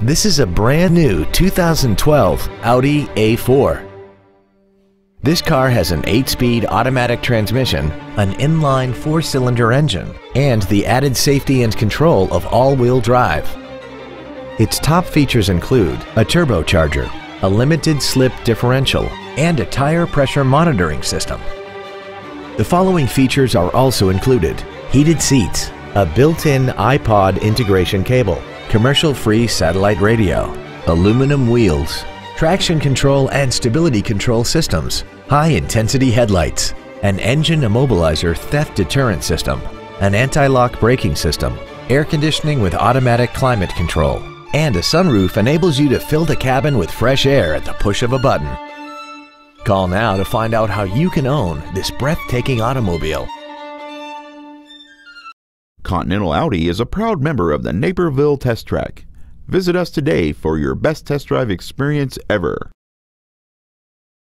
This is a brand new 2012 Audi A4. This car has an 8-speed automatic transmission, an inline 4-cylinder engine, and the added safety and control of all-wheel drive. Its top features include a turbocharger, a limited slip differential, and a tire pressure monitoring system. The following features are also included. Heated seats, a built-in iPod integration cable, commercial-free satellite radio, aluminum wheels, traction control and stability control systems, high-intensity headlights, an engine immobilizer theft deterrent system, an anti-lock braking system, air conditioning with automatic climate control, and a sunroof enables you to fill the cabin with fresh air at the push of a button. Call now to find out how you can own this breathtaking automobile. Continental Audi is a proud member of the Naperville Test Track. Visit us today for your best test drive experience ever.